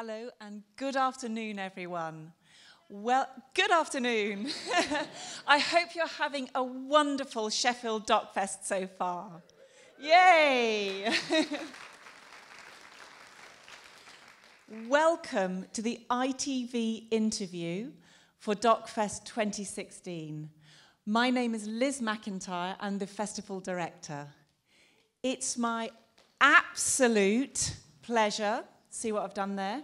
hello, and good afternoon, everyone. Well, good afternoon. I hope you're having a wonderful Sheffield Doc Fest so far. Yay! Welcome to the ITV interview for DocFest 2016. My name is Liz McIntyre, I'm the festival director. It's my absolute pleasure, see what I've done there,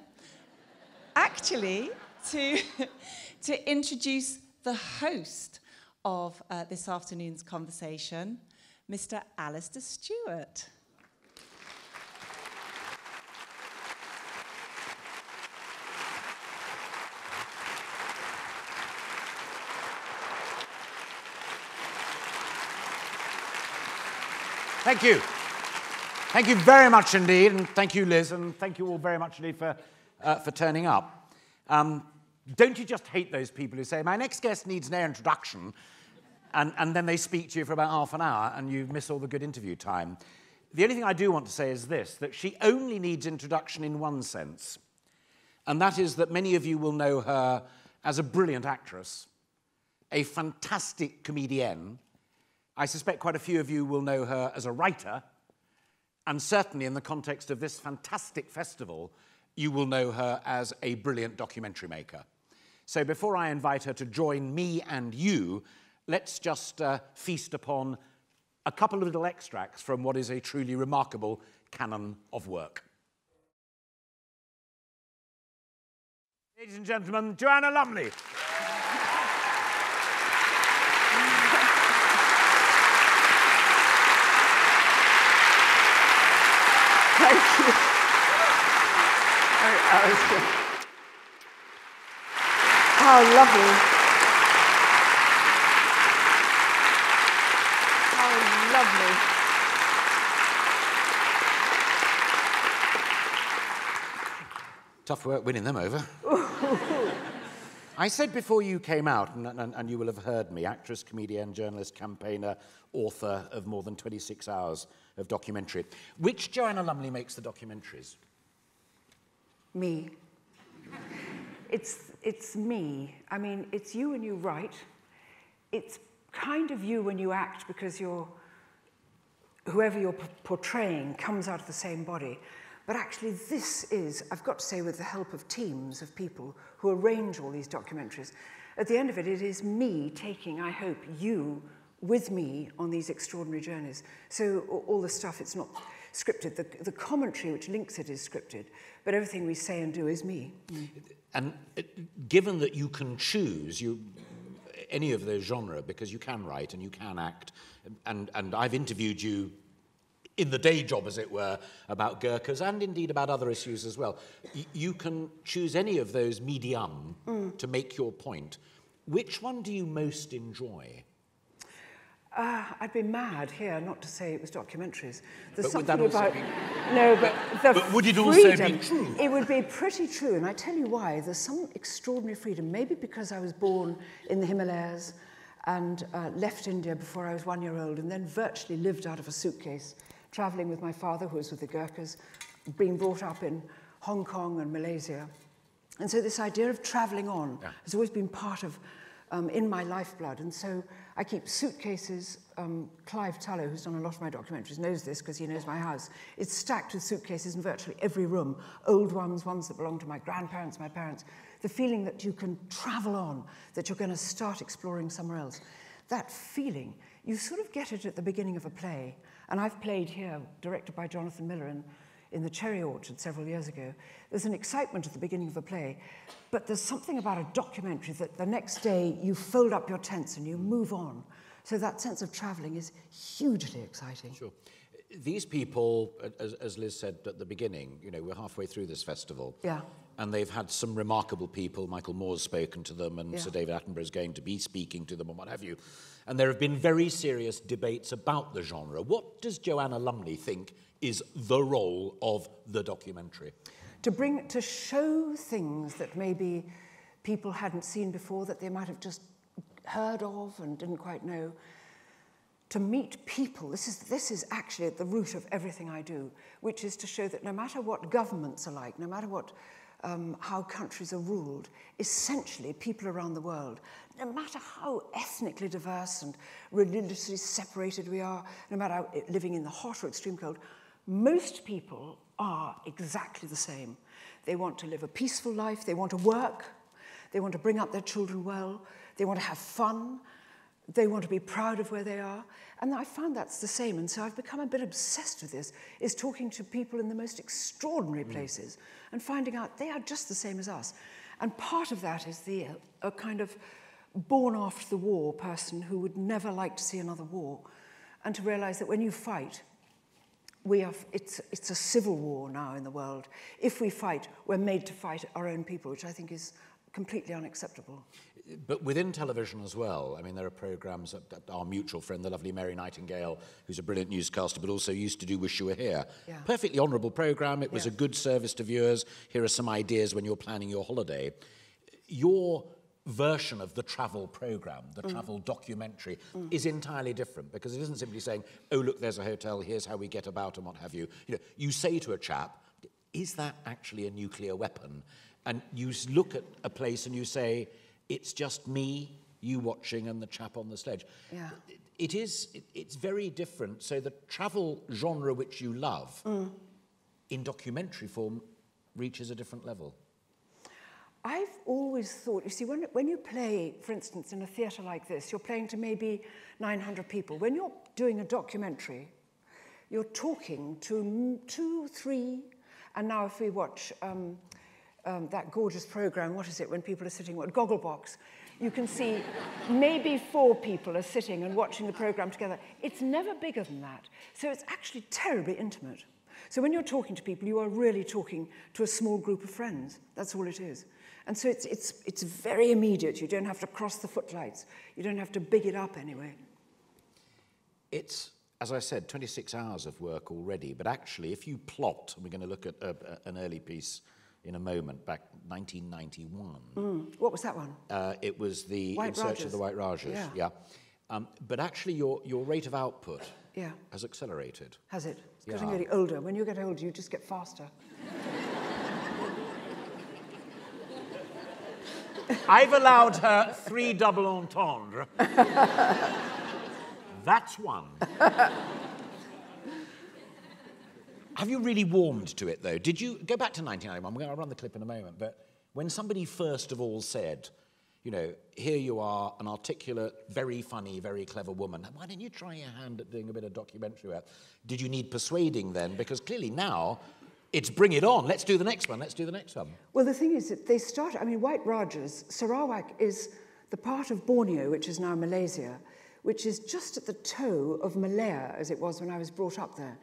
actually, to, to introduce the host of uh, this afternoon's conversation, Mr. Alastair Stewart. Thank you. Thank you very much indeed, and thank you, Liz, and thank you all very much indeed for, uh, for turning up. Um, don't you just hate those people who say, my next guest needs no introduction, and, and then they speak to you for about half an hour and you miss all the good interview time? The only thing I do want to say is this, that she only needs introduction in one sense, and that is that many of you will know her as a brilliant actress, a fantastic comedienne, I suspect quite a few of you will know her as a writer, and certainly in the context of this fantastic festival, you will know her as a brilliant documentary maker. So before I invite her to join me and you, let's just uh, feast upon a couple of little extracts from what is a truly remarkable canon of work. Ladies and gentlemen, Joanna Lumley. Oh, Alastair. How lovely. How lovely. Tough work winning them over. I said before you came out, and, and, and, you will have heard me, actress, comedian, journalist, campaigner, author of more than 26 hours of documentary. Which Joanna Lumley makes the documentaries? Me. It's, it's me. I mean, it's you when you write. It's kind of you when you act because you're, whoever you're portraying comes out of the same body. But actually, this is, I've got to say, with the help of teams of people who arrange all these documentaries. At the end of it, it is me taking, I hope, you with me on these extraordinary journeys. So all the stuff, it's not scripted. The, the commentary which links it is scripted, but everything we say and do is me. Mm. And given that you can choose you, any of the genre, because you can write and you can act, and, and I've interviewed you in the day job, as it were, about Gurkhas and indeed about other issues as well. Y you can choose any of those medium mm. to make your point. Which one do you most enjoy? Uh, I'd be mad here not to say it was documentaries. There's but something about be... no, but, but, but would it freedom, also be true? It would be pretty true, and I tell you why. There's some extraordinary freedom. Maybe because I was born in the Himalayas and uh, left India before I was one year old, and then virtually lived out of a suitcase, travelling with my father, who was with the Gurkhas, being brought up in Hong Kong and Malaysia. And so this idea of travelling on yeah. has always been part of um, in my lifeblood. And so I keep suitcases. Um, Clive Tulloh, who's done a lot of my documentaries, knows this because he knows my house. It's stacked with suitcases in virtually every room. Old ones, ones that belong to my grandparents, my parents. The feeling that you can travel on, that you're going to start exploring somewhere else. That feeling, you sort of get it at the beginning of a play. And I've played here, directed by Jonathan Miller, and in the Cherry Orchard several years ago. There's an excitement at the beginning of a play, but there's something about a documentary that the next day you fold up your tents and you move on. So that sense of travelling is hugely exciting. Sure. These people, as, as Liz said at the beginning, you know, we're halfway through this festival. Yeah. And they've had some remarkable people. Michael Moore's spoken to them, and yeah. Sir David Attenborough is going to be speaking to them, and what have you. And there have been very serious debates about the genre. What does Joanna Lumley think is the role of the documentary. To bring, to show things that maybe people hadn't seen before, that they might have just heard of and didn't quite know. To meet people, this is, this is actually at the root of everything I do, which is to show that no matter what governments are like, no matter what um, how countries are ruled, essentially people around the world, no matter how ethnically diverse and religiously separated we are, no matter how living in the hot or extreme cold, most people are exactly the same. They want to live a peaceful life, they want to work, they want to bring up their children well, they want to have fun, they want to be proud of where they are. And I found that's the same. And so I've become a bit obsessed with this, is talking to people in the most extraordinary mm. places and finding out they are just the same as us. And part of that is the a kind of born after the war person who would never like to see another war and to realize that when you fight, we are, it's, it's a civil war now in the world. If we fight, we're made to fight our own people, which I think is completely unacceptable. But within television as well, I mean, there are programs that, that our mutual friend, the lovely Mary Nightingale, who's a brilliant newscaster, but also used to do Wish You Were Here. Yeah. Perfectly honourable programme. It was yeah. a good service to viewers. Here are some ideas when you're planning your holiday. Your version of the travel program, the mm. travel documentary, mm. is entirely different because it isn't simply saying, oh, look, there's a hotel, here's how we get about and what have you. You know, you say to a chap, is that actually a nuclear weapon? And you look at a place and you say, it's just me, you watching, and the chap on the sledge. Yeah. It is, it, it's very different. So the travel genre which you love, mm. in documentary form, reaches a different level. I've always thought, you see, when, when you play, for instance, in a theatre like this, you're playing to maybe 900 people. When you're doing a documentary, you're talking to two, three, and now if we watch um, um, that gorgeous program, what is it, when people are sitting, what, Gogglebox, you can see maybe four people are sitting and watching the program together. It's never bigger than that. So it's actually terribly intimate. So when you're talking to people, you are really talking to a small group of friends. That's all it is. And so it's, it's, it's very immediate. You don't have to cross the footlights. You don't have to big it up anyway. It's, as I said, 26 hours of work already. But actually, if you plot, and we're going to look at a, a, an early piece in a moment, back 1991. Mm. What was that one? Uh, it was the White In Search Rajas. of the White Rajas. Yeah. yeah. Um, but actually, your, your rate of output yeah. has accelerated. Has it? It's yeah. getting older. When you get older, you just get faster. I've allowed her three double entendre. That's one. Have you really warmed to it, though? Did you go back to 1991? We're going to run the clip in a moment, but when somebody first of all said, you know, here you are, an articulate, very funny, very clever woman. Why didn't you try your hand at doing a bit of documentary work? Did you need persuading then? Because clearly now it's bring it on. Let's do the next one. Let's do the next one. Well, the thing is that they start, I mean, White Rajas, Sarawak is the part of Borneo, which is now Malaysia, which is just at the toe of Malaya, as it was when I was brought up there.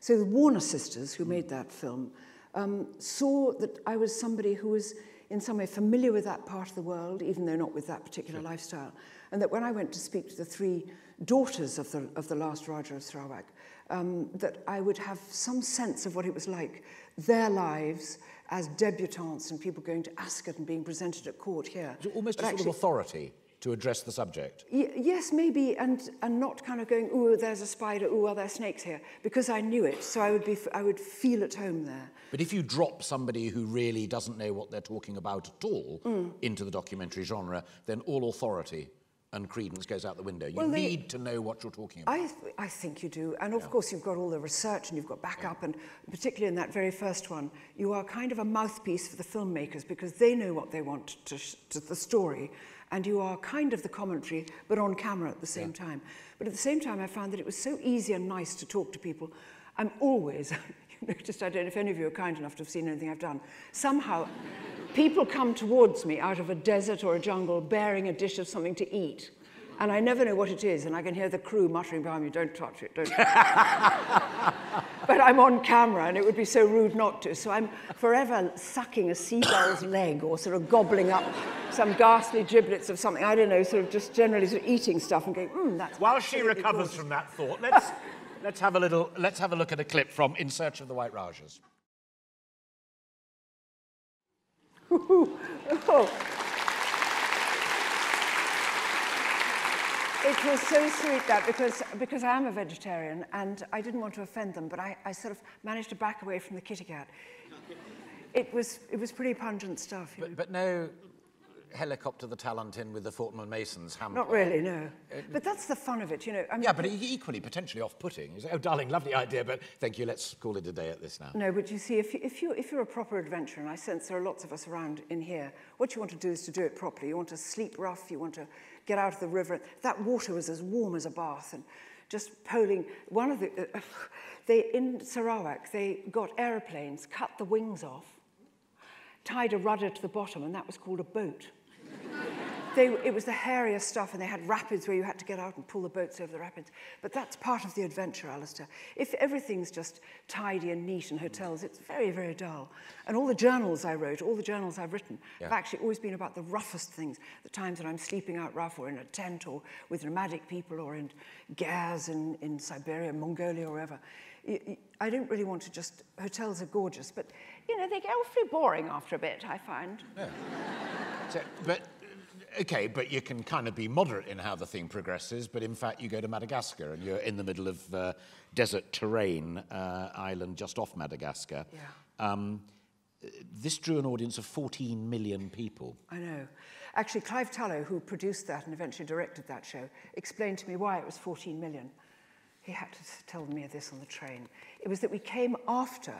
So the Warner sisters, who made that film, um, saw that I was somebody who was in some way familiar with that part of the world, even though not with that particular lifestyle. And that when I went to speak to the three daughters of the, of the last Raja of Sarawak, um, that I would have some sense of what it was like, their lives as debutantes and people going to Ascot and being presented at court here. So almost but a sort actually, of authority to address the subject? Yes, maybe, and, and not kind of going, oh, there's a spider, oh, are there snakes here? Because I knew it, so I would, be, I would feel at home there. But if you drop somebody who really doesn't know what they're talking about at all mm. into the documentary genre, then all authority and credence goes out the window. You well, they, need to know what you're talking about. I, th I think you do. And of yeah. course, you've got all the research and you've got backup. Yeah. And particularly in that very first one, you are kind of a mouthpiece for the filmmakers because they know what they want to, to the story. And you are kind of the commentary, but on camera at the same yeah. time. But at the same time, I found that it was so easy and nice to talk to people. I'm always noticed, I don't know if any of you are kind enough to have seen anything I've done, somehow people come towards me out of a desert or a jungle bearing a dish of something to eat. And I never know what it is, and I can hear the crew muttering behind me, don't touch it, don't touch it. but I'm on camera, and it would be so rude not to. So I'm forever sucking a seagull's leg or sort of gobbling up some ghastly giblets of something, I don't know, sort of just generally sort of eating stuff and going, hmm, that's While she recovers gorgeous. from that thought, let's, let's, have a little, let's have a look at a clip from In Search of the White Rajas. oh. It was so sweet that because, because I am a vegetarian and I didn't want to offend them, but I, I sort of managed to back away from the kitty cat. it was, it was pretty pungent stuff. But, but no helicopter the talent in with the Fortnum Masons hamper. Not really, no. But that's the fun of it, you know. I mean, Yeah, but equally potentially off-putting. You say, oh, darling, lovely idea, but thank you, let's call it a day at this now. No, but you see, if, you, if, you, if you're a proper adventurer, and I sense there are lots of us around in here, what you want to do is to do it properly. You want to sleep rough, you want to get out of the river. That water was as warm as a bath, and just poling. One of the, uh, they, in Sarawak, they got aeroplanes, cut the wings off, tied a rudder to the bottom, and that was called a boat. They, it was the hairiest stuff, and they had rapids where you had to get out and pull the boats over the rapids. But that's part of the adventure, Alastair. If everything's just tidy and neat in hotels, it's very, very dull. And all the journals I wrote, all the journals I've written, Yeah. have actually always been about the roughest things, the times that I'm sleeping out rough or in a tent or with nomadic people or in gers in, in Siberia, Mongolia, or wherever. I don't really want to just, hotels are gorgeous, but, you know, they get awfully boring after a bit, I find. So, but, okay, but you can kind of be moderate in how the thing progresses, but in fact you go to Madagascar and you're in the middle of uh, desert terrain uh, island just off Madagascar. Yeah. Um, this drew an audience of 14 million people. I know. Actually, Clive Tulloh, who produced that and eventually directed that show, explained to me why it was 14 million. He had to tell me this on the train. It was that we came after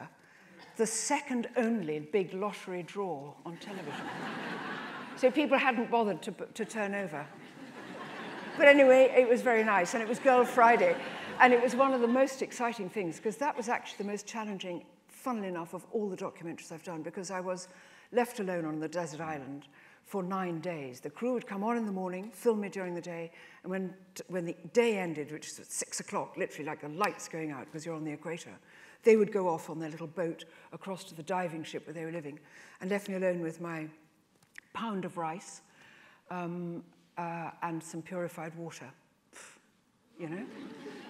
the second only big lottery draw on television. so people hadn't bothered to, to turn over. But anyway, it was very nice, and it was Girl Friday. And it was one of the most exciting things, because that was actually the most challenging, funnily enough, of all the documentaries I've done, because I was left alone on the desert island for nine days. The crew would come on in the morning, film me during the day, and when, when the day ended, which was at six o'clock, literally like the lights going out because you're on the equator, they would go off on their little boat across to the diving ship where they were living and left me alone with my pound of rice um, uh, and some purified water, you know,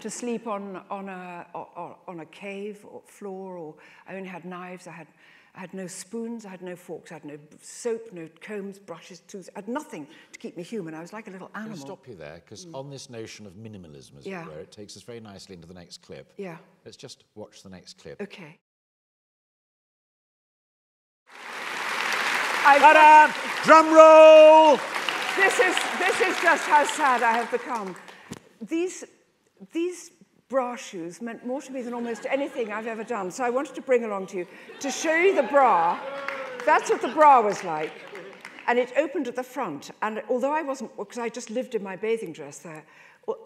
to sleep on, on, a, or, on a cave or floor, or I only had knives, I had, I had no spoons, I had no forks, I had no soap, no combs, brushes, tools, I had nothing to keep me human. I was like a little animal. stop you there? Because on this notion of minimalism, as Yeah. it were, it takes us very nicely into the next clip. Yeah. Let's just watch the next clip. Okay. I've! Drum roll! this is this is just how sad I have become. These these bra shoes meant more to me than almost anything I've ever done. So I wanted to bring along to you to show you the bra. That's what the bra was like. And it opened at the front. And although I wasn't, because I just lived in my bathing dress there,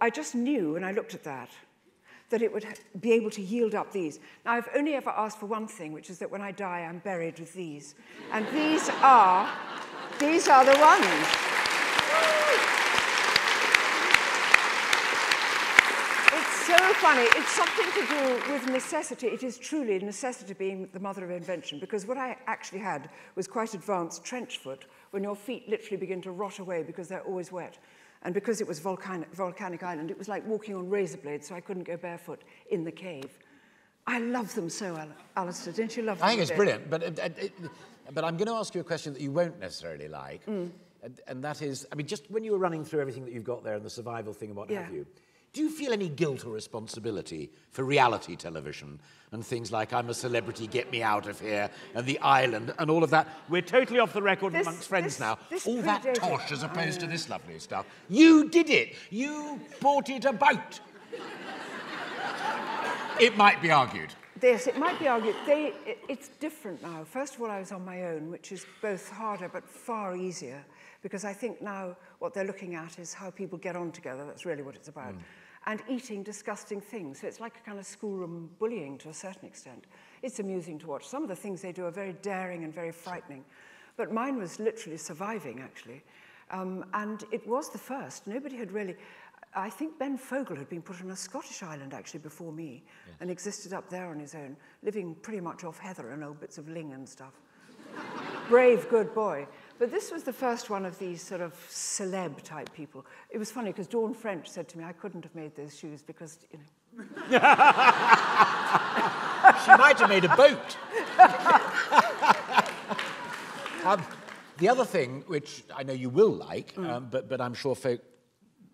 I just knew when I looked at that that it would be able to yield up these. Now, I've only ever asked for one thing, which is that when I die, I'm buried with these. And these are, these are the ones. It's so funny. It's something to do with necessity. It is truly necessity being the mother of invention because what I actually had was quite advanced trench foot when your feet literally begin to rot away because they're always wet. And because it was volcanic, volcanic island, it was like walking on razor blades, so I couldn't go barefoot in the cave. I love them so, Al- Alastair. Don't you love them? I think it's bit? brilliant, but, it, it, it- but I'm going to ask you a question that you won't necessarily like, Mm. and, and that is, I mean, just when you were running through everything that you've got there and the survival thing and what have you, do you feel any guilt or responsibility for reality television and things like I'm a celebrity, get me out of here, and the island, and all of that? We're totally off the record This- amongst friends this- now. this all that tosh as opposed to this lovely stuff. Mm. You did it. You bought it about. it might be argued. Yes, it might be argued. They, it, it's different now. First of all, I was on my own, which is both harder but far easier, because I think now what they're looking at is how people get on together. That's really what it's about. Mm. And eating disgusting things. So it's like a kind of schoolroom bullying to a certain extent. It's amusing to watch. Some of the things they do are very daring and very frightening. But mine was literally surviving, actually. Um, and it was the first. Nobody had really. I think Ben Fogle had been put on a Scottish island actually before me and existed up there on his own, living pretty much off heather and old bits of ling and stuff. Brave, good boy. But this was the first one of these sort of celeb type people. It was funny because Dawn French said to me, I couldn't have made those shoes because, you know, She might have made a boat. um, the other thing, which I know you will like, um, but, but I'm sure folk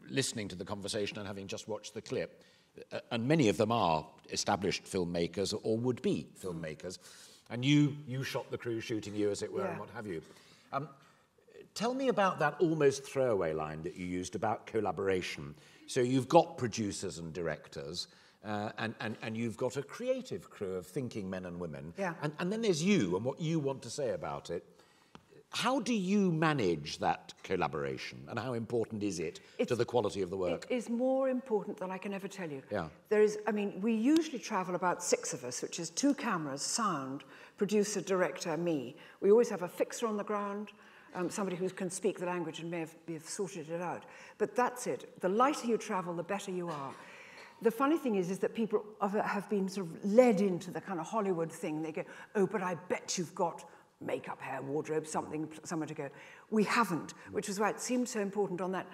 listening to the conversation and having just watched the clip, uh, and many of them are established filmmakers or would be filmmakers. And you, you shot the crew shooting you, as it were, Yeah. and what have you. Um, tell me about that almost throwaway line that you used about collaboration. So you've got producers and directors, uh, and, and, and you've got a creative crew of thinking men and women. Yeah. And, and then there's you and what you want to say about it. How do you manage that collaboration, and how important is it to the quality of the work? It is more important than I can ever tell you. Yeah. There is, I mean, we usually travel about six of us, which is two cameras, sound, producer, director, me. We always have a fixer on the ground, um, somebody who can speak the language and may have, may have sorted it out. But that's it. The lighter you travel, the better you are. The funny thing is, is that people have been sort of led into the kind of Hollywood thing. They go, oh, but I bet you've got makeup, hair, wardrobe, something, somewhere to go. We haven't, which is why it seemed so important on that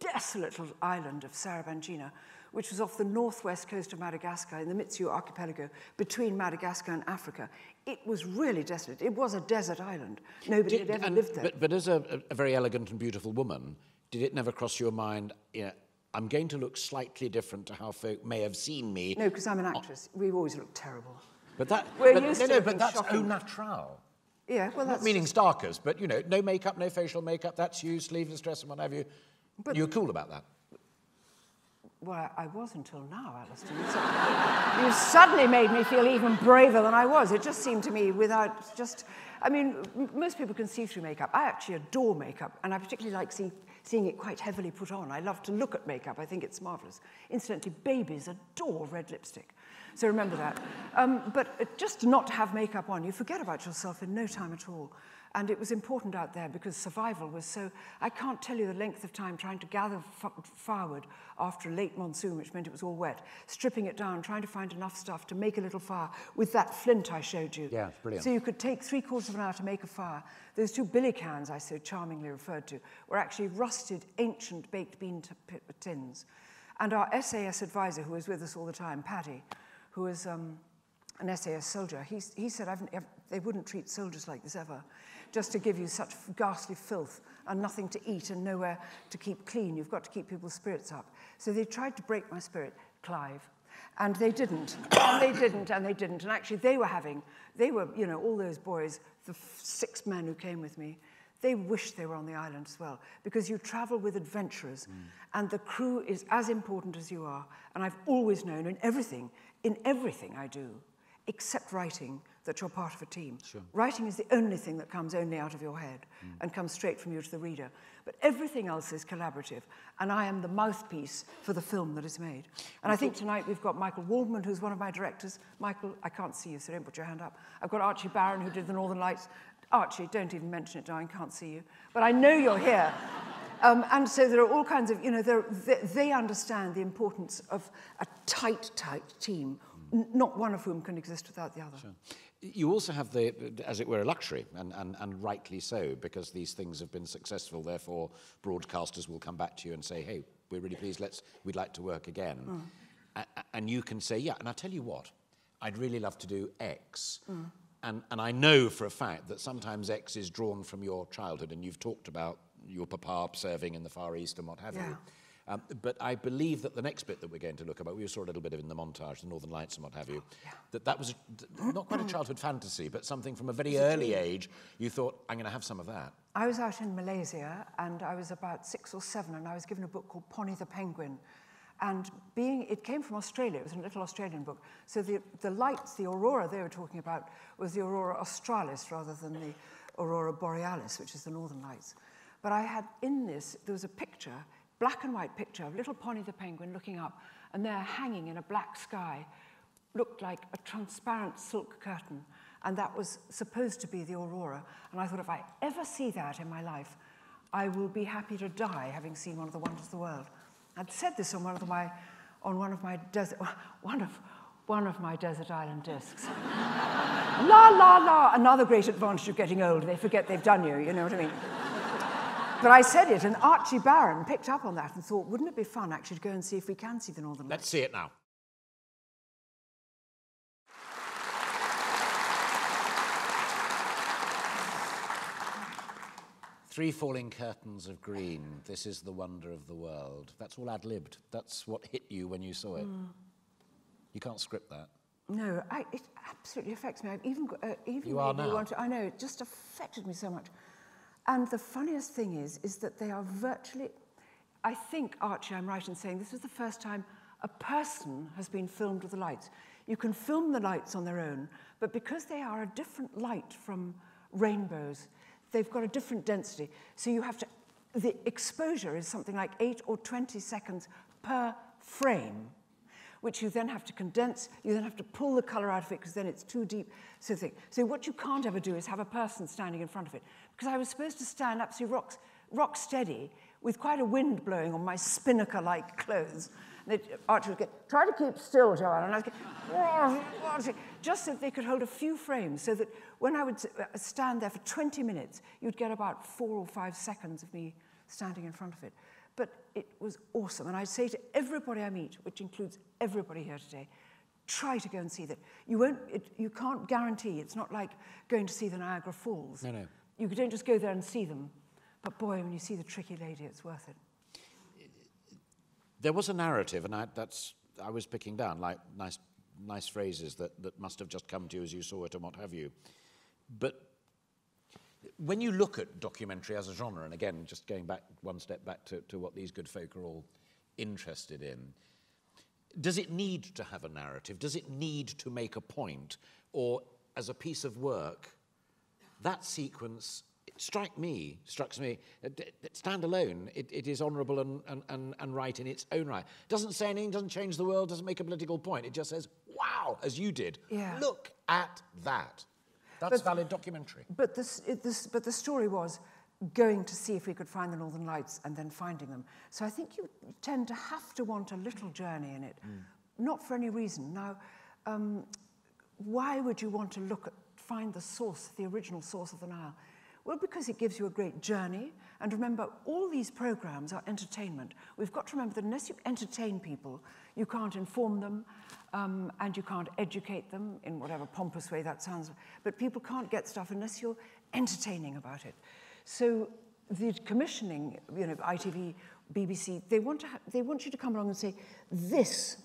desolate little island of Tsarabanjina, which was off the northwest coast of Madagascar in the Mitsio archipelago between Madagascar and Africa. It was really desolate. It was a desert island. Nobody had ever and- lived there. But, but as a, a- very elegant and beautiful woman, did it never cross your mind, you know, I'm going to look slightly different to how folk may have seen me? no, because I'm an actress. We've always looked terrible. But that, We're but, used no, to no, but that's au natural. Yeah, well, Not that's meaning starkers, but you know, no makeup, no facial makeup. That's you, sleeveless dress, and what have you. But- You're cool about that. Well, I, I was until now, Alastair. You, suddenly, you suddenly made me feel even braver than I was. It just seemed to me without just. I mean, most people can see through makeup. I actually adore makeup, and I particularly like see, seeing it quite heavily put on. I love to look at makeup. I think it's marvelous. Incidentally, babies adore red lipstick. So remember that. Um, but uh, just not to have makeup on, you forget about yourself in no time at all. And it was important out there because survival was so. I can't tell you the length of time trying to gather firewood after a late monsoon, which meant it was all wet, stripping it down, trying to find enough stuff to make a little fire with that flint I showed you. Yeah, brilliant. So you could take three quarters of an hour to make a fire. Those two billy cans I so charmingly referred to were actually rusted, ancient baked bean tins. And our SAS advisor, who was with us all the time, Paddy, who was um, an SAS soldier, he, he said I've, I've- they wouldn't treat soldiers like this ever, just to give you such ghastly filth and nothing to eat and nowhere to keep clean. You've got to keep people's spirits up. So they tried to break my spirit, Clive. And they didn't, and they didn't, and they didn't. And actually, they were having, they were, you know, all those boys, the six men who came with me, they wished they were on the island as well, because you travel with adventurers, and the crew is as important as you are. And I've always known in everything, in everything I do, except writing, that you're part of a team. Writing is the only thing that comes only out of your head mm. and comes straight from you to the reader. But everything else is collaborative, and I am the mouthpiece for the film that is made. And I think tonight we've got Michael Waldman, who's one of my directors. Michael, I can't see you, so don't put your hand up. I've got Archie Barron, who did the Northern Lights. Archie, don't even mention it, darling, can't see you. But I know you're here. Um, and so there are all kinds of, you know, they, they understand the importance of a tight, tight team, n- not one of whom can exist without the other. You also have the, as it were, a luxury, and, and, and rightly so, because these things have been successful. Therefore, broadcasters will come back to you and say, "Hey, we're really pleased. Let's, we'd like to work again." A- a- and you can say, "Yeah." And I'll tell you what, I'd really love to do X. And, and I know for a fact that sometimes X is drawn from your childhood, and you've talked about your papa serving in the Far East and what have Yeah. you. Um, but I believe that the next bit that we're going to look about, we saw a little bit of in the montage, the Northern Lights and what have you, that that was a, not quite a childhood fantasy, but something from a very early age. You thought, I'm going to have some of that. I was out in Malaysia and I was about six or seven and I was given a book called Ponny the Penguin. And being, it came from Australia, it was a little Australian book. So the, the lights, the aurora they were talking about was the aurora australis rather than the aurora borealis, which is the northern lights. But I had in this, there was a picture, black and white picture of little Ponny the Penguin looking up and there hanging in a black sky looked like a transparent silk curtain, and that was supposed to be the aurora. And I thought, if I ever see that in my life, I will be happy to die having seen one of the wonders of the world. I'd said this on one of my, on one of my desert, one of, one of my desert island discs. la la la, another great advantage of getting old. They forget they've done you. You know what I mean? But I said it, and Archie Barron picked up on that and thought, wouldn't it be fun actually to go and see if we can see the Northern Lights? Let's see it now. Three falling curtains of green. This is the wonder of the world. That's all ad libbed. That's what hit you when you saw it. You can't script that. No, I, it absolutely affects me. I've even, got- uh, even You are made me want to- I know, it just affected me so much. And the funniest thing is, is that they are virtually, I think, Archie, I'm right in saying this is the first time a person has been filmed with the lights. You can film the lights on their own, but because they are a different light from rainbows, they've got a different density. So you have to, the exposure is something like 8 or 20 seconds per frame which you then have to condense, you then have to pull the colour out of it because then it's too deep. So thick. So what you can't ever do is have a person standing in front of it. Because I was supposed to stand absolutely rock, rock steady with quite a wind blowing on my spinnaker-like clothes. And Archie would go, try to keep still, Joanne. And I was just so they could hold a few frames so that when I would uh, stand there for 20 minutes, you'd get about four or five seconds of me standing in front of it. But it was awesome. And I say to everybody I meet, which includes everybody here today, try to go and see that. You, won't, it, you can't guarantee, it's not like going to see the Niagara Falls. No, no. You don't just go there and see them. But boy, when you see the tricky lady, it's worth it. There was a narrative, and I, that's I was picking down like nice, nice phrases that, that must have just come to you as you saw it and what have you. But when you look at documentary as a genre, and again, just going back one step back to, to what these good folk are all interested in, does it need to have a narrative? Does it need to make a point? Or as a piece of work, that sequence it strike me, strikes me, uh, stand alone. It, it is honourable and, and, and, and right in its own right. Doesn't say anything, doesn't change the world, doesn't make a political point. It just says, wow, as you did. Yeah. Look at that. That's valid documentary. But, this, it, this, but the story was going to see if we could find the Northern Lights and then finding them. So I think you tend to have to want a little journey in it, not for any reason. Now, um, why would you want to look at, find the source, the original source of the Nile? Well, because it gives you a great journey. And remember, all these programs are entertainment. We've got to remember that unless you entertain people, you can't inform them um, and you can't educate them in whatever pompous way that sounds. But people can't get stuff unless you're entertaining about it. So the commissioning, you know, ITV, BBC, they want, to they want you to come along and say, this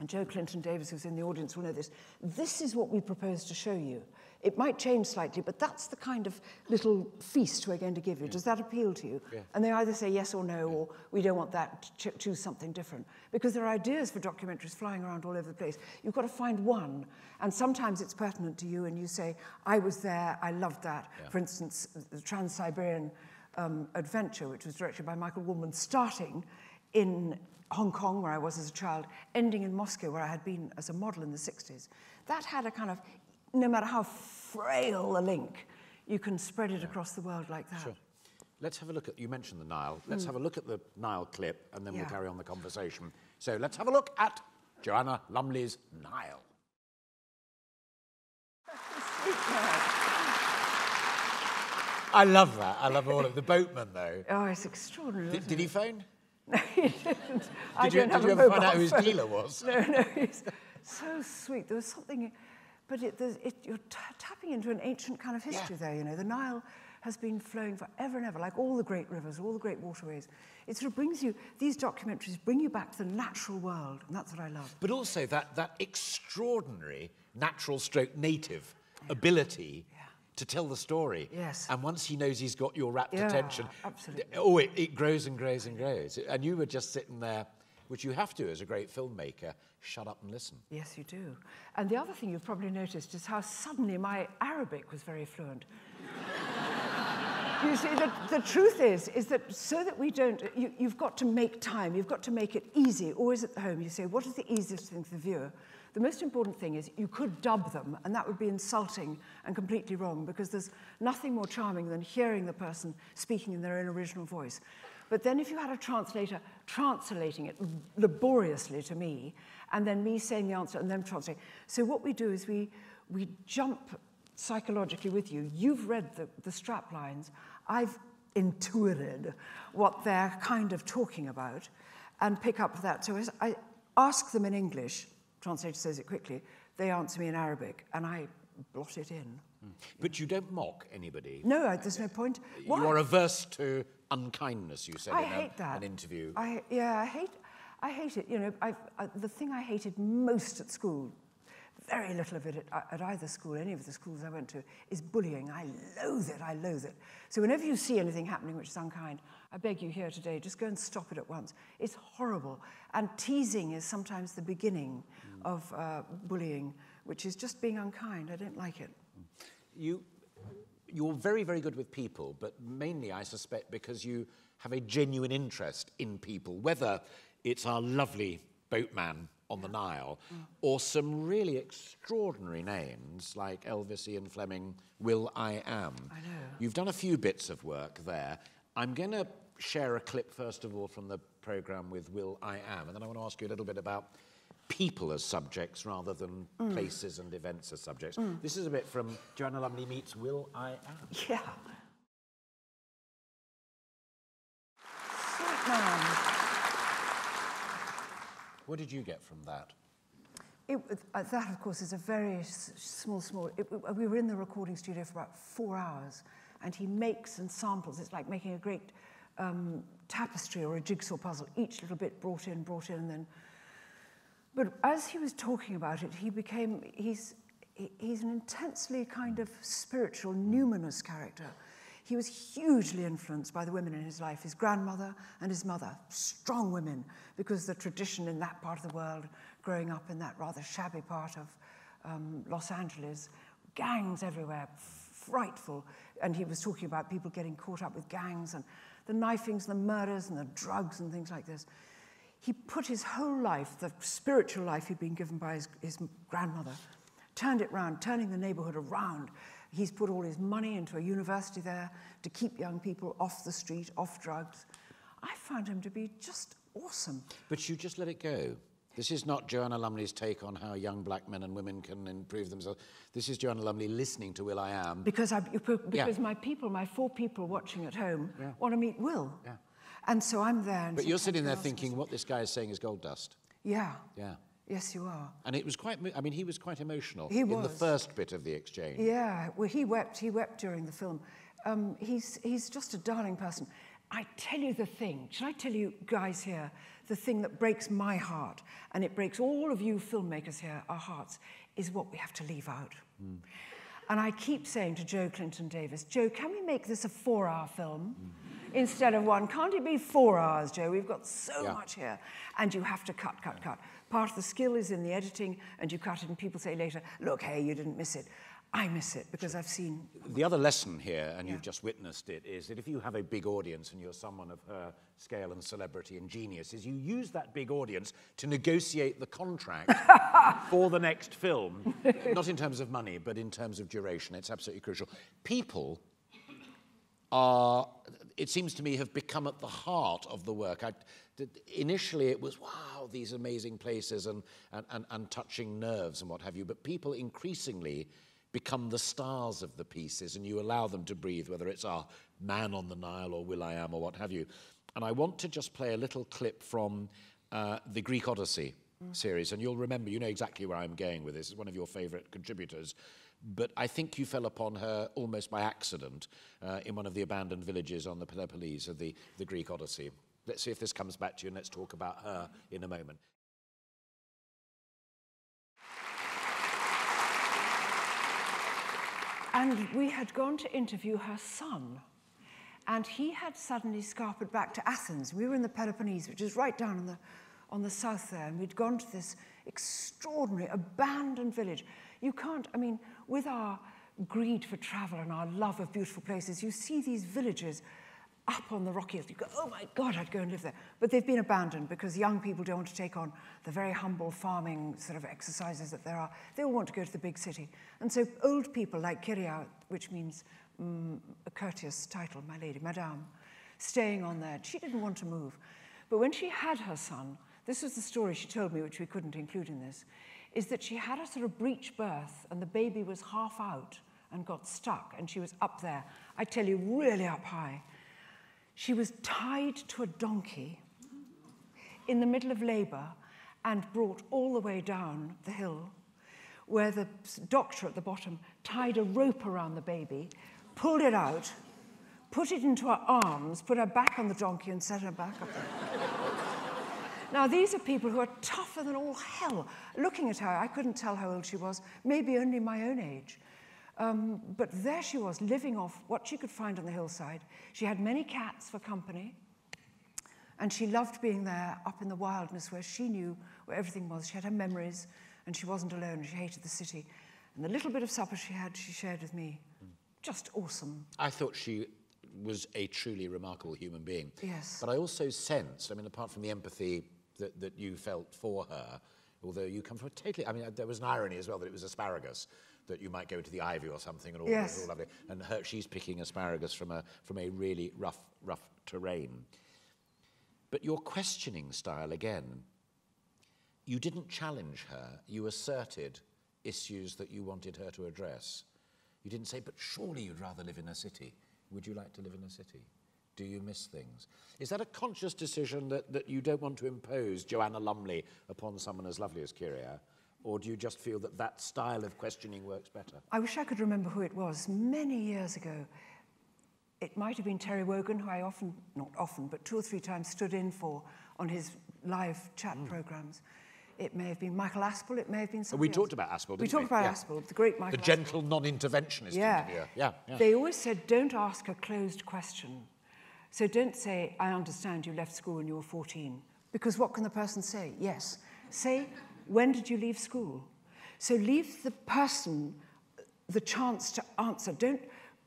and Jo Clinton Davis, who's in the audience, will know this. This is what we propose to show you. It might change slightly, but that's the kind of little feast we're going to give you. Does that appeal to you? Yeah. And they either say yes or no, or we don't want that, ch- choose something different. Because there are ideas for documentaries flying around all over the place. You've got to find one, and sometimes it's pertinent to you, and you say, I was there, I loved that. For instance, the Trans Siberian um, Adventure, which was directed by Michael Waldman, starting in Hong Kong, where I was as a child, ending in Moscow, where I had been as a model in the 60s. That had a kind of, no matter how frail a link, you can spread it across the world like that. Sure. Let's have a look at, you mentioned the Nile. Let's hmm. have a look at the Nile clip and then we'll carry on the conversation. So let's have a look at Joanna Lumley's Nile. I love that. I love all of the boatman though. Oh, it's extraordinary. Did, did he phone? No, he didn't. I Did you, don't did have you a ever find out who his dealer was? No, no, he's so sweet. There was something, but it, it, you're tapping into an ancient kind of history there, you know. The Nile has been flowing forever and ever, like all the great rivers, all the great waterways. It sort of brings you, these documentaries bring you back to the natural world, and that's what I love. But also that, that extraordinary natural stroke native ability to tell the story. Yes. And once he knows he's got your rapt Yeah, attention, absolutely. oh, it, it grows and grows and grows. And you were just sitting there, which you have to as a great filmmaker, shut up and listen. Yes, you do. And the other thing you've probably noticed is how suddenly my Arabic was very fluent. you see, the, the truth is, is that so that we don't, you, you've got to make time, you've got to make it easy. Always at home, you say, what is the easiest thing for the viewer? The most important thing is you could dub them, and that would be insulting and completely wrong because there's nothing more charming than hearing the person speaking in their own original voice. But then if you had a translator translating it laboriously to me, and then me saying the answer and them translating. So what we do is we, we jump psychologically with you. You've read the, the strap lines. I've intuited what they're kind of talking about and pick up that. So I ask them in English, translator says it quickly, they answer me in Arabic, and I blot it in. But you don't mock anybody. No, I, there's no point. Why? You are averse to unkindness, you said I in a- that. an interview. I, yeah, I hate, I hate it. You know, I, the thing I hated most at school, very little of it at, at either school, any of the schools I went to, is bullying. I loathe it. I loathe it. So whenever you see anything happening which is unkind, I beg you here today, just go and stop it at once. It's horrible. And teasing is sometimes the beginning mm. of uh, bullying, which is just being unkind. I don't like it. You, you're very, very good with people, but mainly, I suspect, because you have a genuine interest in people, whether it's our lovely boatman on the Nile, mm. or some really extraordinary names like Elvis Ian Fleming, will.i.am. I know. You've done a few bits of work there. I'm going to share a clip, first of all, from the programme with will.i.am, and then I want to ask you a little bit about people as subjects rather than mm. places and events as subjects. Mm. This is a bit from Joanna Lumley Meets will.i.am. Yeah. Sweet man. What did you get from that? It, uh, that, of course, is a very small, small... It, we were in the recording studio for about four hours, and he makes and samples. It's like making a great um, tapestry or a jigsaw puzzle, each little bit brought in, brought in, and then... But as he was talking about it, he became... He's, he's an intensely kind of spiritual, numinous character. He was hugely influenced by the women in his life, his grandmother and his mother, strong women, because the tradition in that part of the world, growing up in that rather shabby part of um, Los Angeles, gangs everywhere, frightful. And he was talking about people getting caught up with gangs and the knifings the murders and the drugs and things like this. He put his whole life, the spiritual life he'd been given by his, his grandmother, turned it round, turning the neighborhood around He's put all his money into a university there to keep young people off the street, off drugs. I found him to be just awesome. But you just let it go. This is not Joanna Lumley's take on how young black men and women can improve themselves. This is Joanna Lumley listening to will.i.am. Because, I, because yeah. my people, my four people watching at home, yeah. want to meet Will. Yeah. And so I'm there. but you're sitting there thinking, what this guy is saying is gold dust. Yeah. Yeah. Yes, you are. And it was quite, I mean, he was quite emotional he was. in the first bit of the exchange. Yeah, well, he wept. He wept during the film. Um, he's, he's just a darling person. I tell you the thing, should I tell you guys here, the thing that breaks my heart, and it breaks all of you filmmakers here, our hearts, is what we have to leave out. Mm. And I keep saying to Jo Clinton Davis, Jo, can we make this a four hour film? Mm instead of one. Can't it be four hours, Jo? We've got so yeah. much here. And you have to cut, cut, cut. Part of the skill is in the editing, and you cut it, and people say later, look, hey, you didn't miss it. I miss it because I've seen. The other lesson here, and yeah. you've just witnessed it, is that if you have a big audience and you're someone of her scale and celebrity and genius, is you use that big audience to negotiate the contract for the next film. Not in terms of money, but in terms of duration. It's absolutely crucial. People are, it seems to me, have become at the heart of the work. I, initially, it was, wow, these amazing places and, and, and, and touching nerves and what have you, but people increasingly become the stars of the pieces and you allow them to breathe, whether it's our Man on the Nile or will.i.am or what have you. And I want to just play a little clip from uh, the Greek Odyssey mm. series, and you'll remember, you know exactly where I'm going with this. It's one of your favourite contributors but I think you fell upon her almost by accident uh, in one of the abandoned villages on the Peloponnese of the, the Greek Odyssey. Let's see if this comes back to you and let's talk about her in a moment. And we had gone to interview her son. And he had suddenly scarpered back to Athens. We were in the Peloponnese, which is right down on the, on the south there. And we'd gone to this extraordinary abandoned village. You can't, I mean, with our greed for travel and our love of beautiful places, you see these villages up on the rocky hills. You go, oh my God, I'd go and live there. But they've been abandoned because young people don't want to take on the very humble farming sort of exercises that there are. They all want to go to the big city. And so old people like Kiria, which means um, a courteous title, my lady, madame, staying on there. She didn't want to move. But when she had her son, this was the story she told me, which we couldn't include in this is that she had a sort of breech birth and the baby was half out and got stuck and she was up there. I tell you, really up high. She was tied to a donkey in the middle of labor and brought all the way down the hill where the doctor at the bottom tied a rope around the baby, pulled it out, put it into her arms, put her back on the donkey and set her back up there. Now, these are people who are tougher than all hell. Looking at her, I couldn't tell how old she was, maybe only my own age. Um, but there she was, living off what she could find on the hillside. She had many cats for company, and she loved being there up in the wildness where she knew where everything was. She had her memories, and she wasn't alone. She hated the city. And the little bit of supper she had, she shared with me. Just awesome. I thought she was a truly remarkable human being. Yes. But I also sensed, I mean, apart from the empathy that, that you felt for her, although you come from a totally, I mean, there was an irony as well that it was asparagus, that you might go to the ivy or something and all, Yes. all lovely. And her, she's picking asparagus from a, from a really rough, rough terrain. But your questioning style, again, you didn't challenge her, you asserted issues that you wanted her to address. You didn't say, but surely you'd rather live in a city. Would you like to live in a city? Do you miss things? Is that a conscious decision that, that you don't want to impose Joanna Lumley upon someone as lovely as Kyria? Or do you just feel that that style of questioning works better? I wish I could remember who it was. Many years ago, it might have been Terry Wogan, who I often, not often, but two or three times stood in for on his live chat hmm. programs. It may have been Michael Aspel, it may have been We somebody talked about Aspel, We talked about Yeah. Aspel, the great Michael Aspel. gentle non-interventionist Yeah. Yeah, yeah. They always said, don't ask a closed question. So don't say, I understand you left school when you were 14. Because what can the person say? Yes. Say, when did you leave school? So leave the person the chance to answer. Don't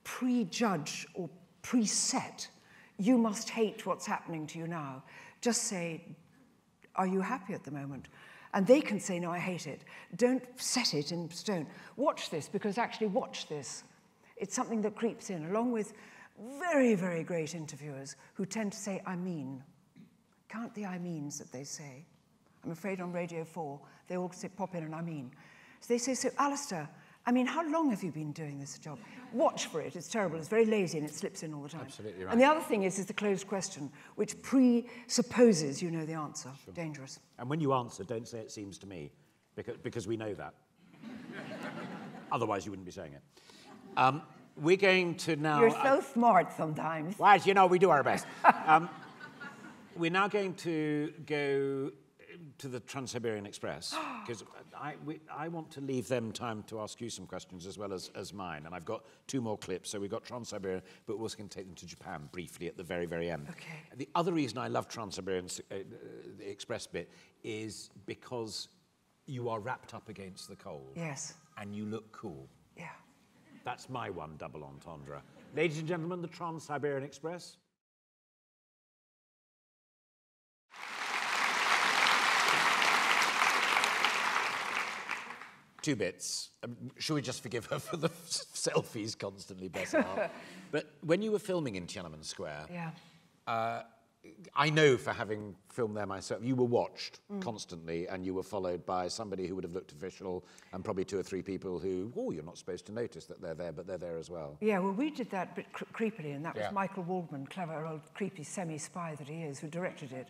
prejudge or preset. You must hate what's happening to you now. Just say, are you happy at the moment? And they can say, no, I hate it. Don't set it in stone. Watch this, because actually, watch this. It's something that creeps in, along with very, very great interviewers who tend to say, I mean. Count the I means that they say. I'm afraid on Radio 4, they all say, pop in and I mean. So they say, so Alastair, I mean, how long have you been doing this job? Watch for it. It's terrible. It's very lazy and it slips in all the time. Absolutely right. And the other thing is, is the closed question, which presupposes you know the answer. Dangerous. And when you answer, don't say it seems to me, because, because we know that. Otherwise, you wouldn't be saying it. Um, we're going to now. You're so smart sometimes. Well, as you know, we do our best. um, we're now going to go to the Trans-Siberian Express because I, we, I want to leave them time to ask you some questions as well as, as mine. And I've got two more clips. So we've got Trans-Siberian, but we're also going to take them to Japan briefly at the very, very end. Okay. The other reason I love Trans-Siberian uh, uh, the Express bit is because you are wrapped up against the cold. Yes. And you look cool. Yeah. That's my one double entendre. Ladies and gentlemen, the Trans-Siberian Express. Two bits. Um, should we just forgive her for the selfies constantly, bless? But when you were filming in Tiananmen Square, Yeah. uh, I know for having filmed there myself, you were watched constantly and you were followed by somebody who would have looked official and probably two or three people who, oh, you're not supposed to notice that they're there, but they're there as well. Yeah, well, we did that bit cre- creepily, and that Yeah. was Michael Waldman, clever old creepy semi-spy that he is, who directed it.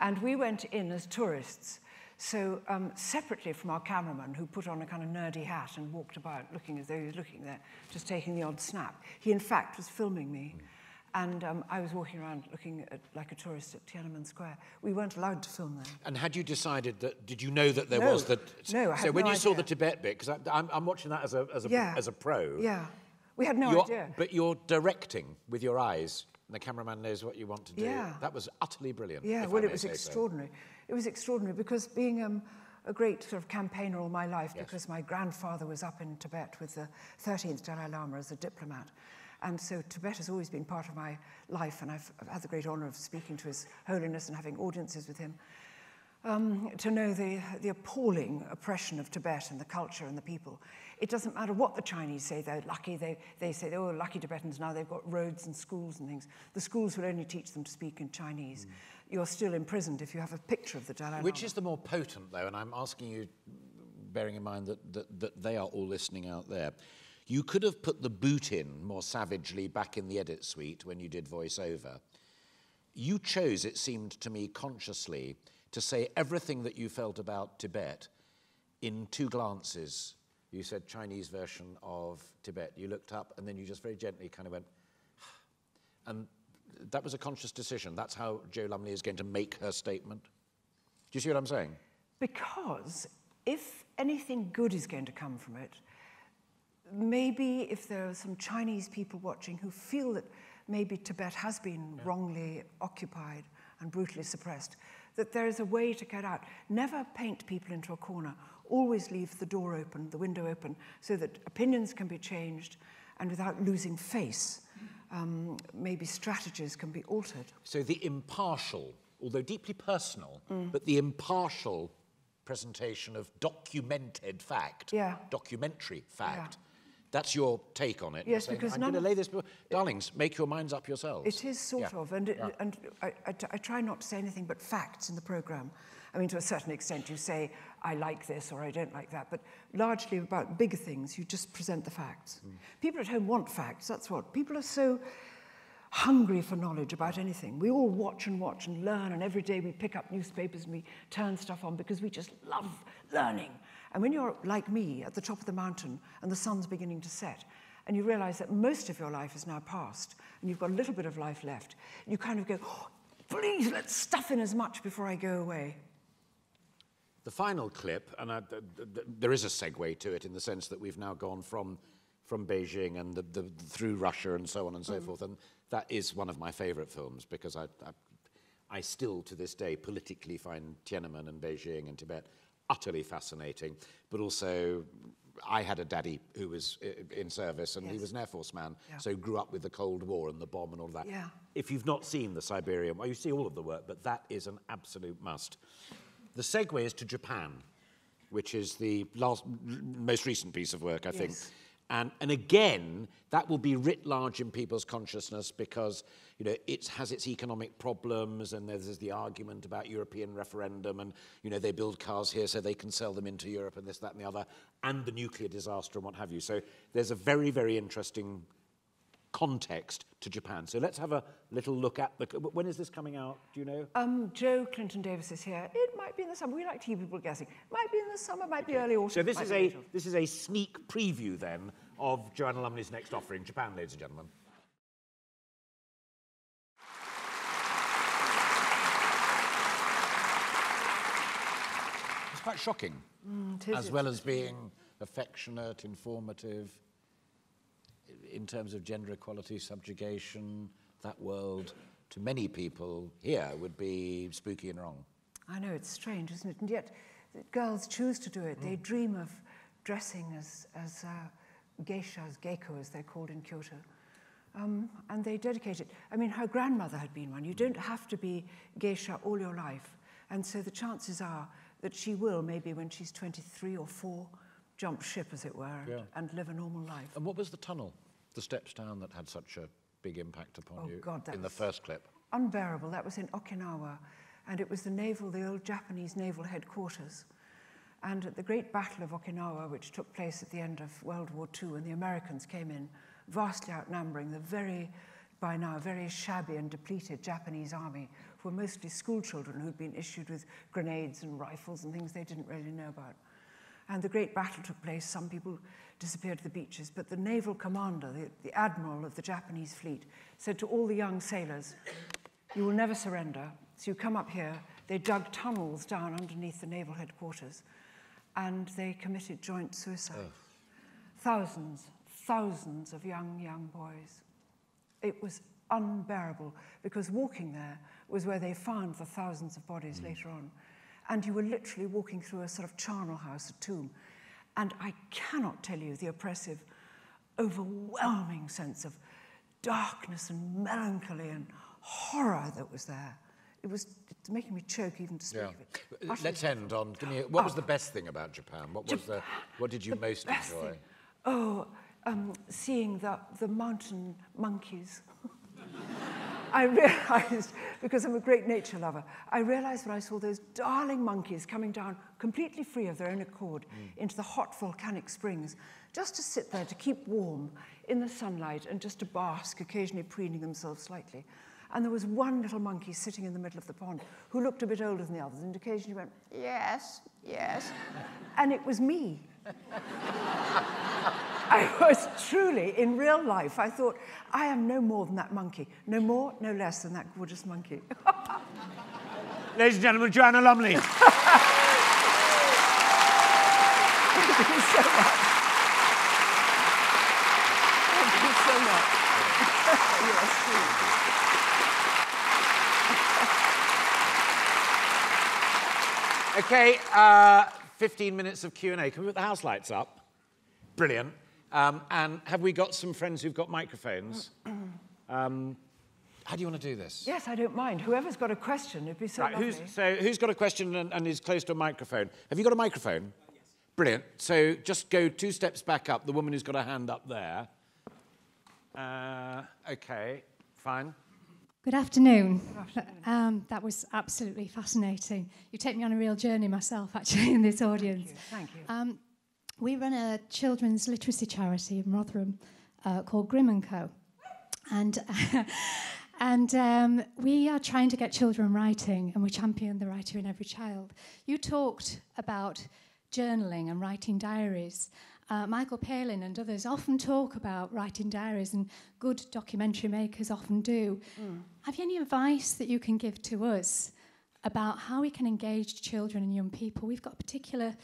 And we went in as tourists. So um, separately from our cameraman, who put on a kind of nerdy hat and walked about looking as though he was looking there, just taking the odd snap. He, in fact, was filming me. And um, I was walking around looking at, like a tourist at Tiananmen Square. We weren't allowed to film there. And had you decided that, did you know that there No. was that? No, I had So when no you saw the. Tibet bit, because I'm, I'm watching that as a, as a, Yeah. as a pro. Yeah. We had no You're- idea. But you're directing with your eyes, and the cameraman knows what you want to do. Yeah. That was utterly brilliant. Yeah, well, it was say so. extraordinary. It was extraordinary because being um, a great sort of campaigner all my life, because my grandfather was up in Tibet with the 13th Dalai Lama as a diplomat. And so Tibet has always been part of my life, and I've, I've had the great honour of speaking to His Holiness and having audiences with him. Um, to know the, the appalling oppression of Tibet and the culture and the people. It doesn't matter what the Chinese say, they're lucky. They, they say, oh, lucky Tibetans now, they've got roads and schools and things. The schools will only teach them to speak in Chinese. You're still imprisoned if you have a picture of the Dalai Lama. Which is the more potent, though, and I'm asking you, bearing in mind that, that, that they are all listening out there. You could have put the boot in more savagely back in the edit suite when you did voiceover. You chose, it seemed to me consciously, to say everything that you felt about Tibet in two glances. You said Chinese version of Tibet. You looked up and then you just very gently kind of went, and that was a conscious decision. That's how Jo Lumley is going to make her statement. Do you see what I'm saying? Because if anything good is going to come from it, maybe if there are some Chinese people watching who feel that maybe Tibet has been yeah. wrongly occupied and brutally suppressed, that there is a way to get out. Never paint people into a corner. Always leave the door open, the window open, so that opinions can be changed and without losing face, um, maybe strategies can be altered. So the impartial, although deeply personal, mm. but the impartial presentation of documented fact, yeah. documentary fact. That's your take on it. Yes, saying, because I'm going to lay this. Darlings, make your minds up yourselves. It is sort yeah. of, and it, yeah. and I, I, I try not to say anything but facts in the program. I mean, to a certain extent, you say I like this or I don't like that, but largely about bigger things, you just present the facts. Mm. People at home want facts. That's what people are so hungry for knowledge about anything. We all watch and watch and learn, and every day we pick up newspapers and we turn stuff on because we just love learning. And when you're like me at the top of the mountain and the sun's beginning to set, and you realize that most of your life is now past and you've got a little bit of life left, you kind of go, oh, please, let's stuff in as much before I go away. The final clip, and I, the, the, there is a segue to it in the sense that we've now gone from, from Beijing and the, through Russia and so on and so mm. forth, and that is one of my favorite films because I, I, I still, to this day, politically find Tiananmen and Beijing and Tibet utterly fascinating, but also I had a daddy who was uh, in service and yes. he was an Air Force man, yeah. so grew up with the Cold War and the bomb and all that. Yeah. If you've not seen the Siberian, well, you see all of the work, but that is an absolute must. The segue is to Japan, which is the last, most recent piece of work, I yes. think. And, and again, that will be writ large in people's consciousness because you know, it has its economic problems and there's the argument about European referendum and you know, they build cars here so they can sell them into Europe and this, that and the other, and the nuclear disaster and what have you. So there's a very, very interesting context to Japan. So let's have a little look at the. When is this coming out? Do you know? Um, Jo Clinton Davis is here. It might be in the summer. We like to keep people guessing. Might be in the summer. Might okay. be early autumn. So this is a this is a sneak preview then of Joanna Lumley's next offering, Japan, ladies and gentlemen. It's quite shocking, mm, as well as being affectionate, informative in terms of gender equality, subjugation, that world, to many people here would be spooky and wrong. I know, it's strange, isn't it? And yet, girls choose to do it. Mm. They dream of dressing as, as uh, geishas, geiko as they're called in Kyoto. Um, and they dedicate it. I mean, her grandmother had been one. You don't have to be geisha all your life. And so the chances are that she will, maybe when she's 23 or 4, jump ship, as it were, yeah. and, and live a normal life. And what was the tunnel? the steps down that had such a big impact upon oh you God, in the first clip? Unbearable. That was in Okinawa, and it was the naval, the old Japanese naval headquarters. And at the Great Battle of Okinawa, which took place at the end of World War II, and the Americans came in, vastly outnumbering the very, by now, very shabby and depleted Japanese army, who were mostly school children who'd been issued with grenades and rifles and things they didn't really know about. And the great battle took place. Some people disappeared to the beaches. But the naval commander, the, the admiral of the Japanese fleet, said to all the young sailors, You will never surrender. So you come up here. They dug tunnels down underneath the naval headquarters and they committed joint suicide. Oh. Thousands, thousands of young, young boys. It was unbearable because walking there was where they found the thousands of bodies mm. later on. And you were literally walking through a sort of charnel house, a tomb. And I cannot tell you the oppressive, overwhelming sense of darkness and melancholy and horror that was there. It was making me choke even to speak yeah. of it. Utterly Let's end on. Give me, what oh. was the best thing about Japan? What was Japan, the? What did you most enjoy? Thing. Oh, um, seeing the the mountain monkeys. I realized, because I'm a great nature lover, I realized when I saw those darling monkeys coming down completely free of their own accord mm. into the hot volcanic springs, just to sit there to keep warm in the sunlight and just to bask, occasionally preening themselves slightly. And there was one little monkey sitting in the middle of the pond who looked a bit older than the others and occasionally went, yes, yes. and it was me. I was truly, in real life, I thought, I am no more than that monkey. No more, no less than that gorgeous monkey. Ladies and gentlemen, Joanna Lumley. Thank you so much. Thank you so much. yes, please. Okay, uh, 15 minutes of Q&A. Can we put the house lights up? Brilliant. Um, and have we got some friends who've got microphones? Um, how do you want to do this? Yes, I don't mind. Whoever's got a question, it'd be so Right, lovely. who's, so who's got a question and, and is close to a microphone? Have you got a microphone? yes. Brilliant. So just go two steps back up. The woman who's got her hand up there. Uh, okay, fine. Good afternoon. Um, that was absolutely fascinating. You take me on a real journey myself, actually, in this audience. Thank you. Um, we run a children's literacy charity in Rotherham uh, called Grimm and Co. And, and um, we are trying to get children writing, and we champion the writer in every child. You talked about journaling and writing diaries. Uh, Michael Palin and others often talk about writing diaries, and good documentary makers often do. Have you any advice that you can give to us about how we can engage children and young people? We've got a particular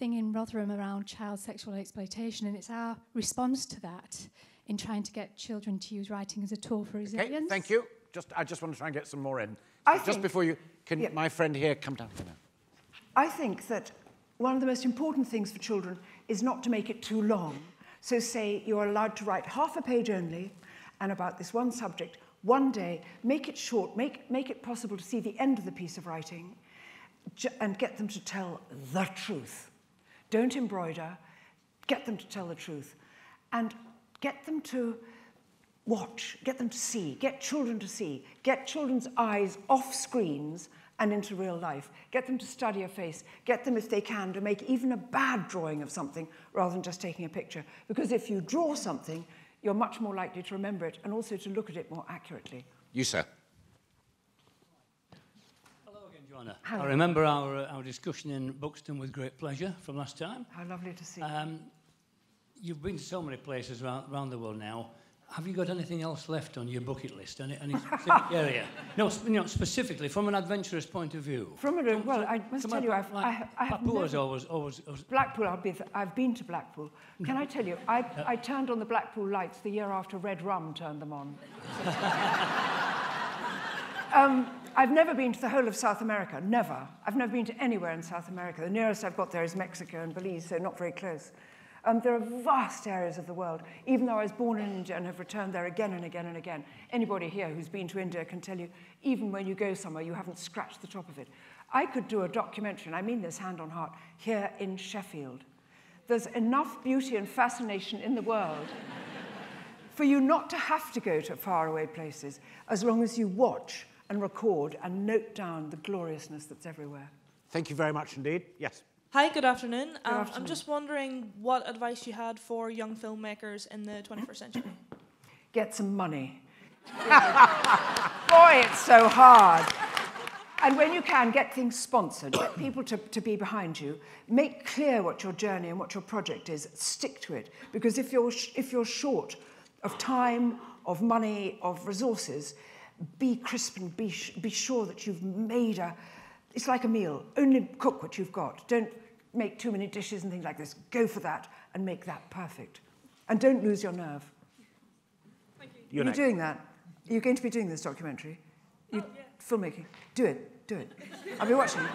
thing in Rotherham around child sexual exploitation, and it's our response to that in trying to get children to use writing as a tool for resilience. Okay, thank you. Just, I just want to try and get some more in. I just think- before you, can yeah. my friend here come down here now? I think that one of the most important things for children is not to make it too long. So say you're allowed to write half a page only and about this one subject one day, make it short, make, make it possible to see the end of the piece of writing and get them to tell the truth. Don't embroider, get them to tell the truth. And get them to watch, get them to see, get children to see, get children's eyes off screens and into real life. Get them to study a face. Get them, if they can, to make even a bad drawing of something rather than just taking a picture. Because if you draw something, you're much more likely to remember it and also to look at it more accurately. You, sir. Hello again, Joanna. Hello. I remember our, uh, our discussion in Buxton with great pleasure from last time. How lovely to see. Um, you've been to so many places around, around the world now. Have you got anything else left on your bucket list? Any, any specific area? No, sp- specifically from an adventurous point of view. From a, well, I must tell you, I've, like, I, I have Papua is never- always, always, always Blackpool, I'll be, I've been to Blackpool. Can I tell you, I, I turned on the Blackpool lights the year after Red Rum turned them on. um, I've never been to the whole of South America, never. I've never been to anywhere in South America. The nearest I've got there is Mexico and Belize, so not very close. Um, there are vast areas of the world, even though I was born in India and have returned there again and again and again. Anybody here who's been to India can tell you, even when you go somewhere, you haven't scratched the top of it. I could do a documentary, and I mean this hand on heart, here in Sheffield. There's enough beauty and fascination in the world for you not to have to go to faraway places as long as you watch and record and note down the gloriousness that's everywhere. Thank you very much indeed. Yes. Hi, good afternoon. um, afternoon. I'm just wondering what advice you had for young filmmakers in the 21st century. Get some money. Boy, it's so hard. And when you can, get things sponsored, get people to, to be behind you, make clear what your journey and what your project is, stick to it. Because if you're, sh- if you're short of time, of money, of resources, be crisp and be, sh- be sure that you've made a, it's like a meal, only cook what you've got. Don't make too many dishes and things like this. Go for that and make that perfect. And don't lose your nerve. You're Are you next. doing that? You're you going to be doing this documentary? You, Filmmaking. Do it. Do it. I'll be watching.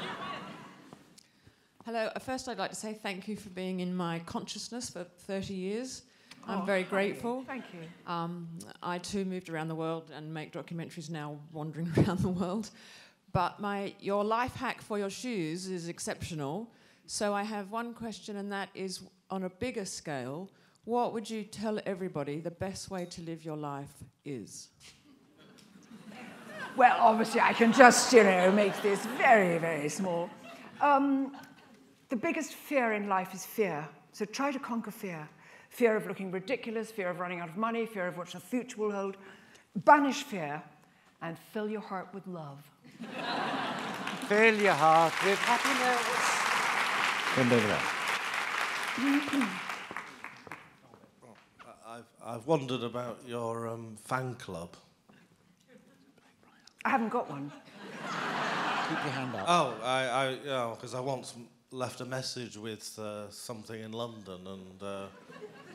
Hello. First, I'd like to say thank you for being in my consciousness for 30 years. I'm very grateful. Thank you. Um, I too moved around the world and make documentaries now, wandering around the world. But my your life hack for your shoes is exceptional. So I have one question, and that is on a bigger scale. What would you tell everybody the best way to live your life is? Well, obviously, I can just, you know, make this very, very small. Um, the biggest fear in life is fear. So try to conquer fear. Fear of looking ridiculous, fear of running out of money, fear of what the future will hold. Banish fear and fill your heart with love. Fill your heart with happiness. Bend over there. I've, I've wondered about your um, fan club. I haven't got one. Keep your hand up. Oh, I, I, you know, because I once left a message with uh, something in London, and uh,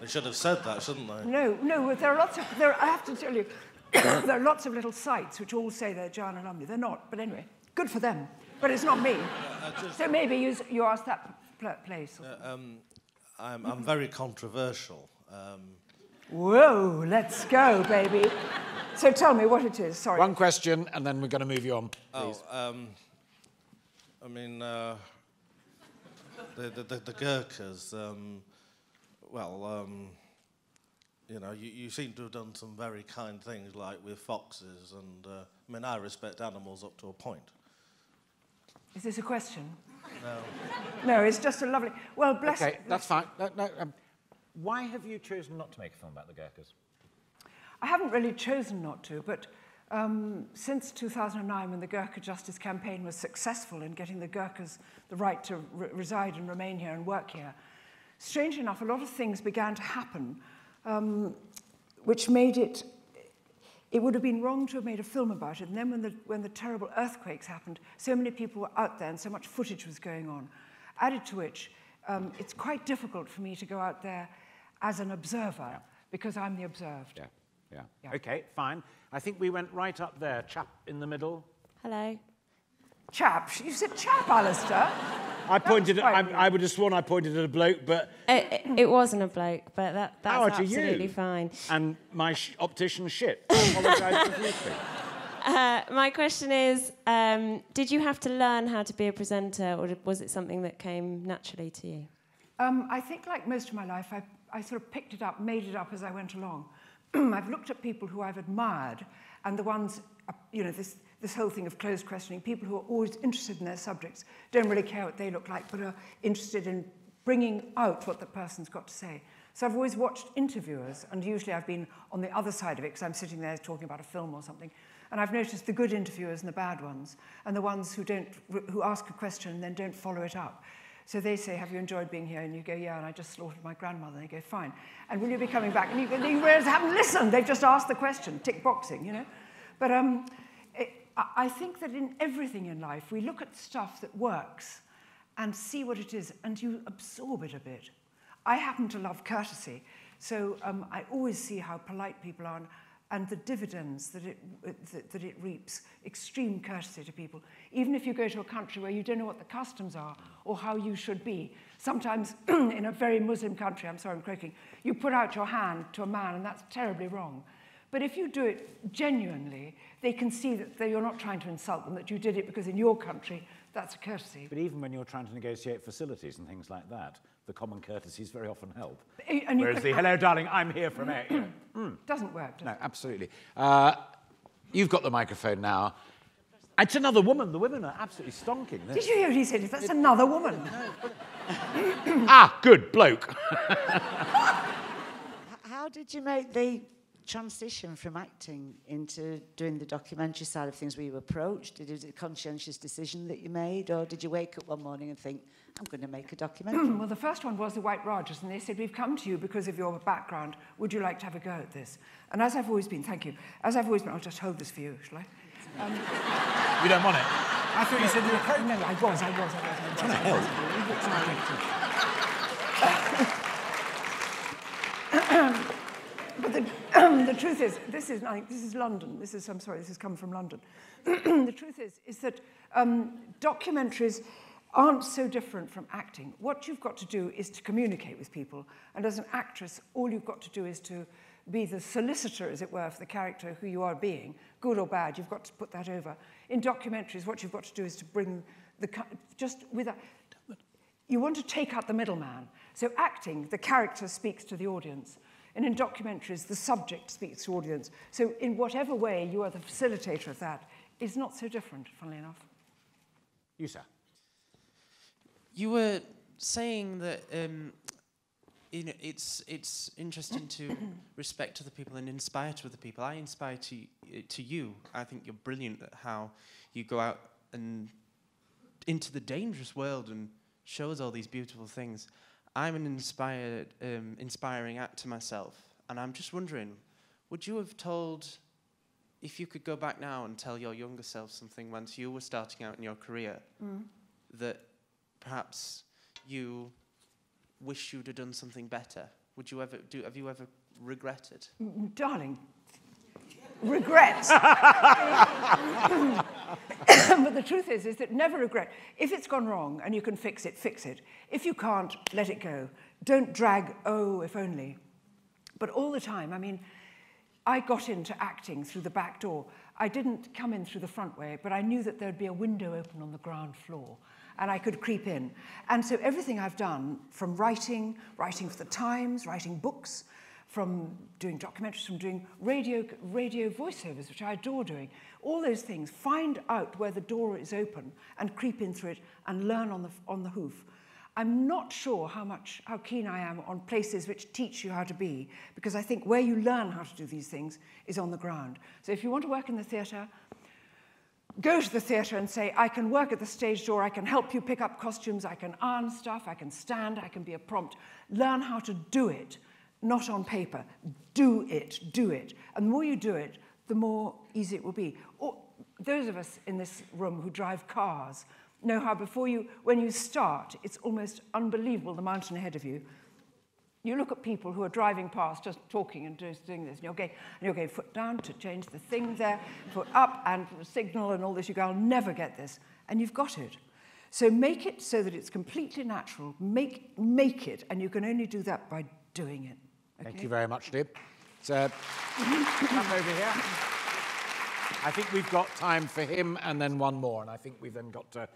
they should have said that, shouldn't they? No, no, there are lots of, there, I have to tell you, there are lots of little sites which all say they're Joanna Lumley. They're not, but anyway, good for them. But it's not me. so maybe you, you asked that pl- place. Uh, um, I'm, I'm very controversial. Um, Whoa, let's go, baby. So tell me what it is. Sorry. One question, and then we're going to move you on. Please. oh, um, I mean, uh, the, the, the, the Gurkhas, um, well, um, you know, you, you seem to have done some very kind things, like with foxes, and uh, I mean, I respect animals up to a point. Is this a question? No. No, it's just a lovely. Well, bless. okay, that's fine. No, no, um, why have you chosen not to make a film about the Gurkhas? I haven't really chosen not to, but um, since 2009, when the Gurkha Justice Campaign was successful in getting the Gurkhas the right to re- reside and remain here and work here, strange enough, a lot of things began to happen um, which made it. It would have been wrong to have made a film about it. And then, when the, when the terrible earthquakes happened, so many people were out there and so much footage was going on. Added to which, um, it's quite difficult for me to go out there as an observer because I'm the observed. Yeah, yeah. Yeah. Okay, fine. I think we went right up there, chap in the middle. Hello. Chap, you said chap, Alastair. I pointed. At, I. I would have sworn I pointed at a bloke, but It, it, it wasn't a bloke, but that, that's Power to you. absolutely fine. and my sh- optician shit. I apologise profusely. Uh, my question is um, Did you have to learn how to be a presenter, or was it something that came naturally to you? Um, I think, like most of my life, I, I sort of picked it up, made it up as I went along. I've looked at people who I've admired, and the ones, uh, you know, this, this whole thing of closed questioning, people who are always interested in their subjects don't really care what they look like, but are interested in bringing out what the person's got to say. So I've always watched interviewers, and usually I've been on the other side of it because I'm sitting there talking about a film or something. And I've noticed the good interviewers and the bad ones, and the ones who, don't, who ask a question and then don't follow it up. So they say, have you enjoyed being here? And you go, yeah, and I just slaughtered my grandmother. And they go, fine. And will you be coming back? And you, and you realize, haven't listened. They've just asked the question, tick boxing, you know. But um, I think that in everything in life, we look at stuff that works and see what it is, and you absorb it a bit. I happen to love courtesy, so um, I always see how polite people are and, and the dividends that it, that, that it reaps, extreme courtesy to people. Even if you go to a country where you don't know what the customs are or how you should be, sometimes in a very Muslim country, I'm sorry, I'm croaking, you put out your hand to a man and that's terribly wrong. But if you do it genuinely, they can see that they- you're not trying to insult them, that you did it because in your country, that's a courtesy. But even when you're trying to negotiate facilities and things like that, the common courtesies very often help. And Whereas the hello, darling, I'm here from it. Doesn't work, does No, it? absolutely. Uh, you've got the microphone now. It's another woman. The women are absolutely stonking. Did you hear what he said? That's another woman. ah, good bloke. How did you make the transition from acting into doing the documentary side of things? Were you approached? Did it was a conscientious decision that you made, or did you wake up one morning and think, "I'm going to make a documentary"? well, the first one was the White Rajahs, and they said, We've come to you because of your background. Would you like to have a go at this? And as I've always been, thank you, as I've always been, I'll just hold this for you, shall I? Um, You don't want it? I thought you said you were pro- no, I was, I was, I was. I was. Trying to help. But the, the truth is, this is, like, this is London. This is, I'm sorry, this has come from London. the truth is, is that um, documentaries aren't so different from acting. What you've got to do is to communicate with people. And as an actress, all you've got to do is to be the solicitor, as it were, for the character who you are being, good or bad. You've got to put that over. In documentaries, what you've got to do is to bring the, just with a, you want to take out the middleman. So acting, the character speaks to the audience. And in documentaries, the subject speaks to audience. So in whatever way you are the facilitator of that, it's not so different, funnily enough. You, sir. You were saying that um, you know, it's it's interesting to respect other people and inspire to other people. I inspire to y- to you. I think you're brilliant at how you go out and into the dangerous world and show us all these beautiful things. I'm an inspired, um, inspiring actor myself, and I'm just wondering, would you have told if you could go back now and tell your younger self something once you were starting out in your career Mm. that perhaps you wish you'd have done something better, would you ever do? Have you ever regretted? Mm, Darling, regret. the truth is, is that never regret. If it's gone wrong and you can fix it, fix it. If you can't, let it go. Don't drag, oh, if only. But all the time, I mean, I got into acting through the back door. I didn't come in through the front way, but I knew that there'd be a window open on the ground floor and I could creep in. And so everything I've done, from writing, writing for the Times, writing books, from doing documentaries, from doing radio, radio voiceovers, which I adore doing, all those things, find out where the door is open and creep in through it and learn on the, on the hoof. I'm not sure how much, how keen I am on places which teach you how to be, because I think where you learn how to do these things is on the ground. So if you want to work in the theatre, go to the theatre and say, I can work at the stage door, I can help you pick up costumes, I can iron stuff, I can stand, I can be a prompt. Learn how to do it, not on paper. Do it, do it. And the more you do it, the more easy it will be. Or those of us in this room who drive cars know how before you, when you start, it's almost unbelievable the mountain ahead of you. You look at people who are driving past, just talking and just doing this, and you're going, and you're going foot down to change the thing there, foot up and signal and all this. You go, I'll never get this. And you've got it. So make it so that it's completely natural. Make, make it, and you can only do that by doing it. Thank you very much, Lib. So, come over here. I think we've got time for him and then one more, and I think we've then got to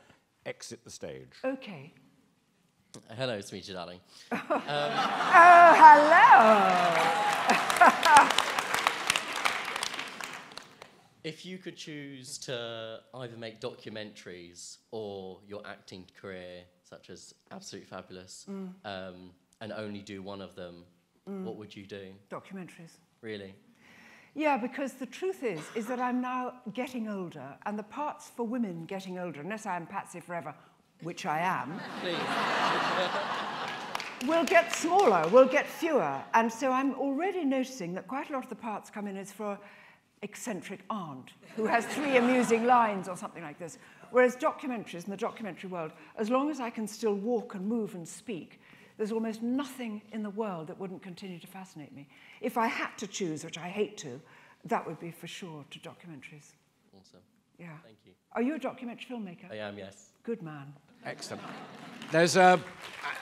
exit the stage. Okay. Hello, Sweetie darling. oh, hello. If you could choose to either make documentaries or your acting career, such as Absolutely Fabulous, Mm. um, and only do one of them, Mm. what would you do? Documentaries. Really? Yeah, because the truth is, is that I'm now getting older, and the parts for women getting older, unless I am Patsy Forever, which I am, will get smaller, will get fewer. And so I'm already noticing that quite a lot of the parts come in as for eccentric aunt who has three amusing lines or something like this. Whereas documentaries in the documentary world, as long as I can still walk and move and speak, there's almost nothing in the world that wouldn't continue to fascinate me. If I had to choose, which I hate to, that would be for sure to documentaries. Awesome. Yeah. Thank you. Are you a documentary filmmaker? I am, yes. Good man. Excellent. There's a,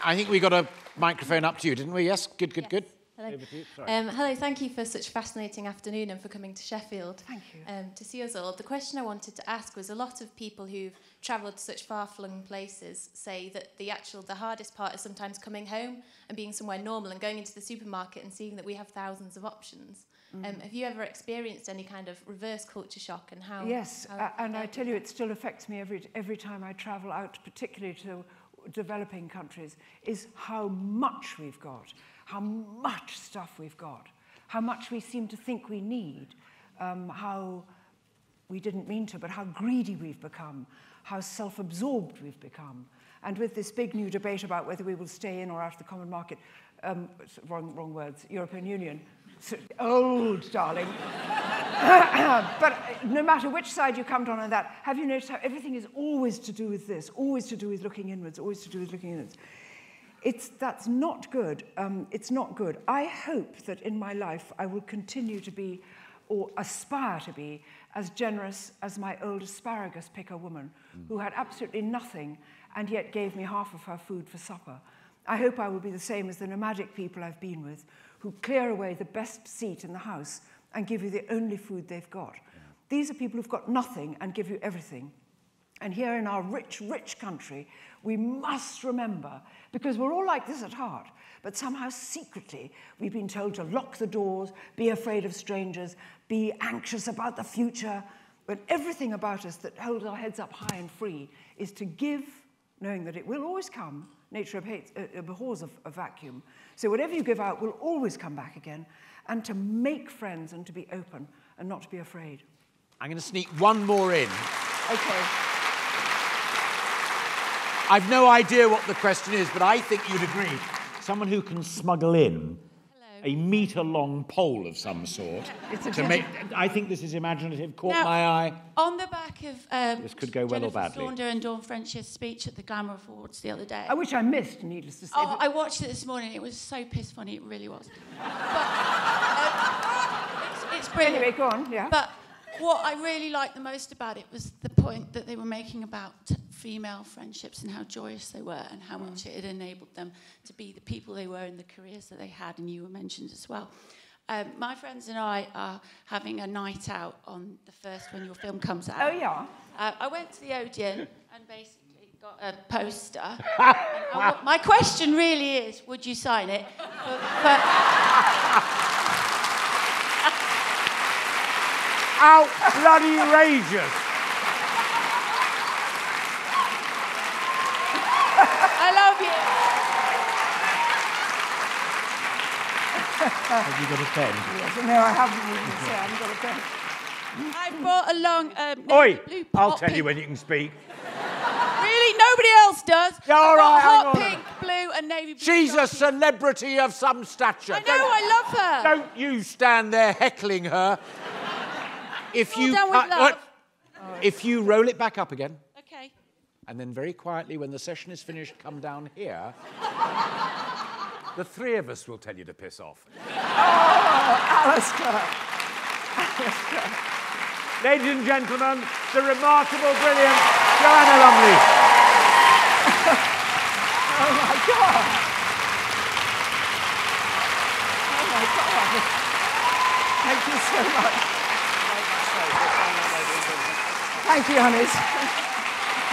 I think we got a microphone up to you, didn't we? Yes? Good, good, good. Hello. Over to you. Sorry. Um, hello, thank you for such a fascinating afternoon and for coming to Sheffield. Thank you. Um, to see us all. The question I wanted to ask was a lot of people who've travelled to such far-flung places say that the actual, the hardest part is sometimes coming home and being somewhere normal and going into the supermarket and seeing that we have thousands of options. Um, Mm. have you ever experienced any kind of reverse culture shock and how? Yes, how uh, and I tell you, it still affects me every, every time I travel out, particularly to developing countries, is how much we've got, how much stuff we've got, how much we seem to think we need, um, how we didn't mean to, but how greedy we've become, how self-absorbed we've become. And with this big new debate about whether we will stay in or out of the common market, um, wrong, wrong words, European Union, old, darling. but no matter which side you come down on that, have you noticed how everything is always to do with this, always to do with looking inwards, always to do with looking inwards? It's, that's not good. Um, it's not good. I hope that in my life I will continue to be, or aspire to be, as generous as my old asparagus picker woman, who had absolutely nothing and yet gave me half of her food for supper. I hope I will be the same as the nomadic people I've been with, who clear away the best seat in the house and give you the only food they've got. These are people who've got nothing and give you everything. And here in our rich, rich country, we must remember, because we're all like this at heart, but somehow secretly we've been told to lock the doors, be afraid of strangers, be anxious about the future. But everything about us that holds our heads up high and free is to give, knowing that it will always come. Nature abhors, uh, abhors a, a vacuum. So whatever you give out will always come back again. And to make friends and to be open and not to be afraid. I'm going to sneak one more in. Okay. I've no idea what the question is, but I think you'd agree. Someone who can smuggle in a metre long pole of some sort. It's a to make, I think this is imaginative, caught Now, my eye. On the back of um, This could go well or Jennifer badly. Saunders and Dawn French's speech at the Glamour Awards the other day. I wish I missed, needless to say. Oh, I watched it this morning. It was so piss funny. It really was. But, um, it's, it's brilliant. Anyway, go on, yeah. But what I really liked the most about it was the point that they were making about female friendships and how joyous they were and how much it had enabled them to be the people they were in the careers that they had, and you were mentioned as well. Um, my friends and I are having a night out on the first when your film comes out. Oh, yeah? Uh, I went to the Odeon and basically got a poster. I my question really is, would you sign it? For, for, Out bloody rageous. I love you. Have you got a pen? Yes, no, I haven't. even said I haven't got a pen. I brought along um, navy Oi, blue I'll hot tell you when you can speak. Really, nobody else does. Yeah, all I've hang hot on. pink, blue, and navy blue. She's a celebrity of some stature. I know, I love her. Don't you stand there heckling her. If All you done with cut- love. if you roll it back up again, Okay. and then very quietly, when the session is finished, come down here. the three of us will tell you to piss off. Oh, Alastair. Ladies and gentlemen, the remarkable, brilliant Joanna Lumley. Oh my God. Oh my God. Thank you so much. Thank you, Hannes.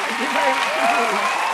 Thank you very much.